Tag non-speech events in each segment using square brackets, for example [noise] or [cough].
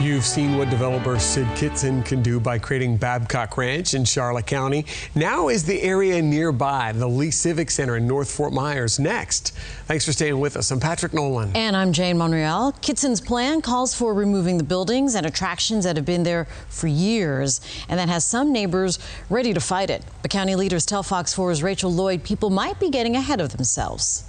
You've seen what developer Syd Kitson can do by creating Babcock Ranch in Charlotte County. Now is the area nearby, the Lee Civic Center in North Fort Myers, next. Thanks for staying with us. I'm Patrick Nolan. And I'm Jane Monreal. Kitson's plan calls for removing the buildings and attractions that have been there for years, and that has some neighbors ready to fight it. But county leaders tell Fox 4's Rachel Lloyd people might be getting ahead of themselves.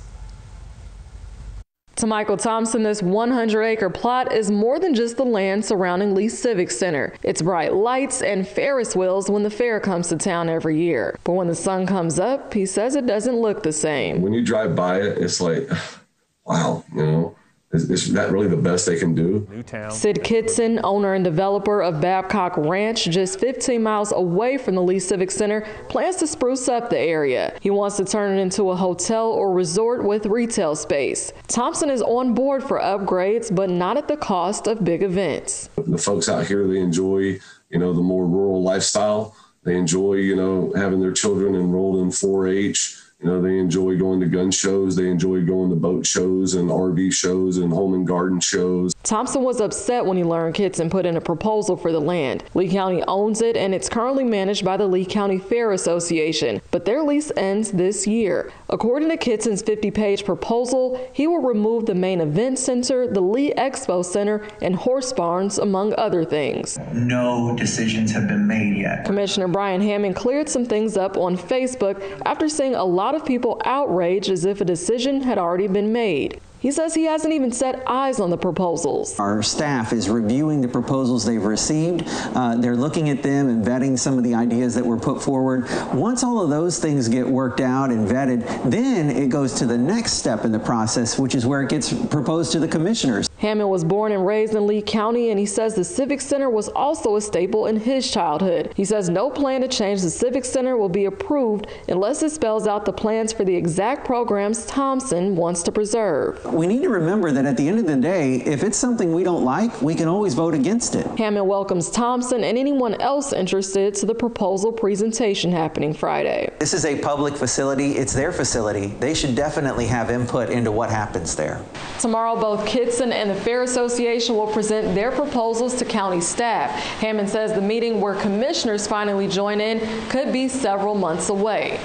To Michael Thompson, this 100 acre plot is more than just the land surrounding Lee Civic Center. It's bright lights and Ferris wheels when the fair comes to town every year. But when the sun comes up, he says it doesn't look the same. When you drive by it, it's like, [laughs] wow, you know, is, is, that really the best they can do? Newtown. Syd Kitson, owner and developer of Babcock Ranch, just 15 miles away from the Lee Civic Center, plans to spruce up the area. He wants to turn it into a hotel or resort with retail space. Thompson is on board for upgrades, but not at the cost of big events. The folks out here, they enjoy, you know, the more rural lifestyle. They enjoy, you know, having their children enrolled in 4-H you know, they enjoy going to gun shows. They enjoy going to boat shows and RV shows and home and garden shows. Thompson was upset when he learned Kitson put in a proposal for the land. Lee County owns it and it's currently managed by the Lee County Fair Association, but their lease ends this year. According to Kitson's 50-page proposal, he will remove the main event center, the Lee Expo Center, and horse barns, among other things. No decisions have been made yet. Commissioner Brian Hamman cleared some things up on Facebook after seeing a lot of people outraged as if a decision had already been made. He says he hasn't even set eyes on the proposals. Our staff is reviewing the proposals they've received. Uh, they're looking at them and vetting some of the ideas that were put forward. Once all of those things get worked out and vetted, then it goes to the next step in the process, which is where it gets proposed to the commissioners. Hamman was born and raised in Lee County, and he says the Civic Center was also a staple in his childhood. He says no plan to change the Civic Center will be approved unless it spells out the plans for the exact programs Thompson wants to preserve we need to remember that at the end of the day, if it's something we don't like, we can always vote against it. Hamman welcomes Thompson and anyone else interested to the proposal presentation happening Friday. This is a public facility. It's their facility. They should definitely have input into what happens there. Tomorrow, both Kitson and the Fair Association will present their proposals to county staff. Hamman says the meeting where commissioners finally join in could be several months away.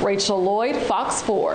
Rachel Lloyd, Fox 4.